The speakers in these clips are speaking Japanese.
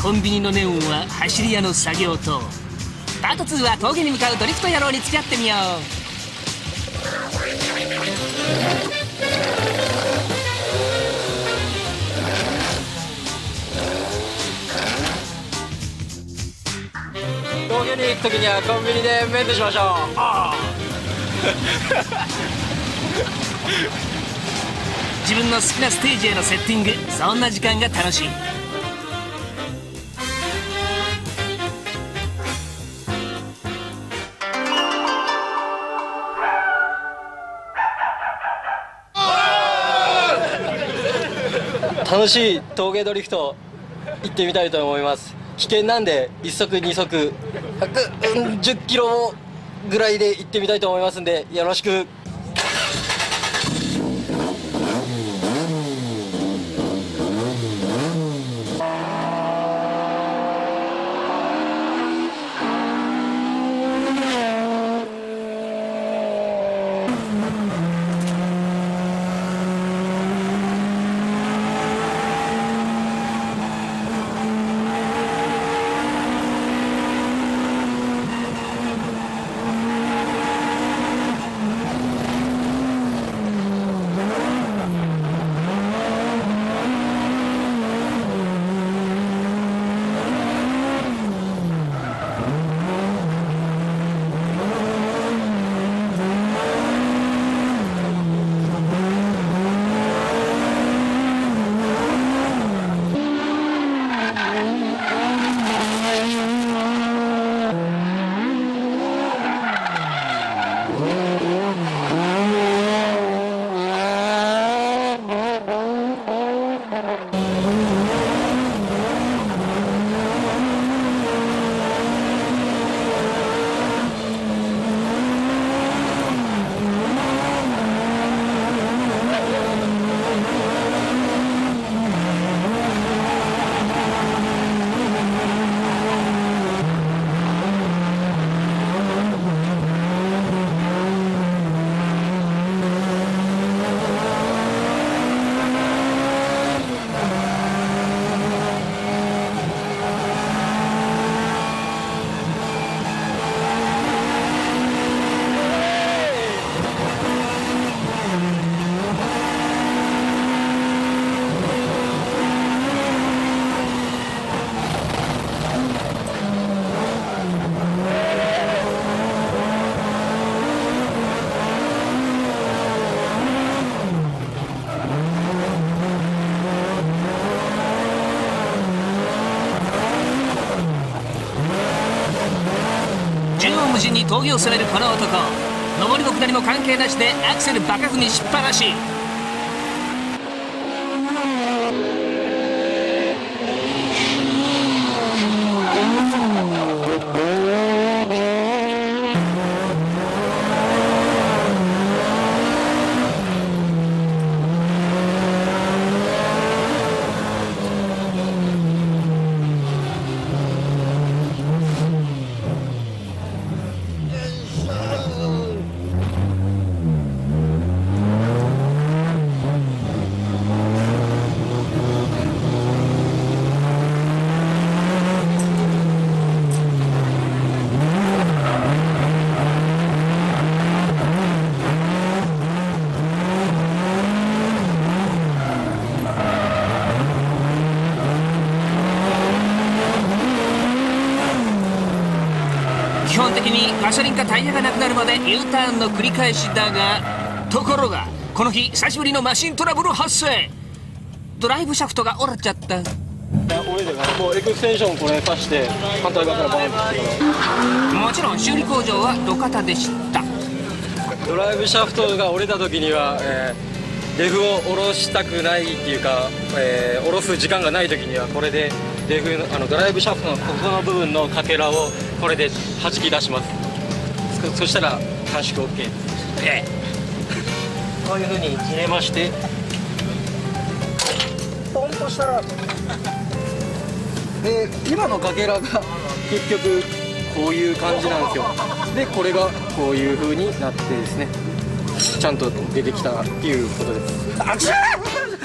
コンビニのネオンは走り屋の作業とパート2は峠に向かうドリフト野郎に付き合ってみよ峠に行く時にはコンビニでメンテしましょう。あう自分の好きなステージへのセッティングそんな時間が楽しい楽しい峠ドリフト行ってみたいと思います。危険なんで1足2足110キロぐらいで行ってみたいと思いますんでよろしく。横無尽に峠を攻めるこの男。上りも下りも関係なしでアクセルバカ踏みしっぱなし。基本的にガソリンかタイヤがなくなるまで U ターンの繰り返しだがところがこの日久しぶりのマシントラブル発生。ドライブシャフトが折れちゃった。もうエクステンションこれ刺して反対側からバーンもちろん修理工場は路肩でした。ドライブシャフトが折れた時には、えーレフを下ろしたくないっていうか、えー下ろす時間がない時にはこれでレフあのドライブシャフトのここの部分のかけらをこれで弾き出します。そしたら短縮 OK ですこういうふうに入れまして。ポンとしたら。で今のかけらが結局こういう感じなんですよ。でこれがこういう風になってですね。ちゃんと出てきたっていうことです。あちゃこれぞ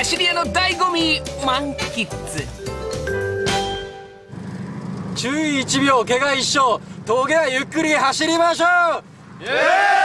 走り屋の醍醐味満喫。注意1秒怪我一生。峠はゆっくり走りましょう。イエーイ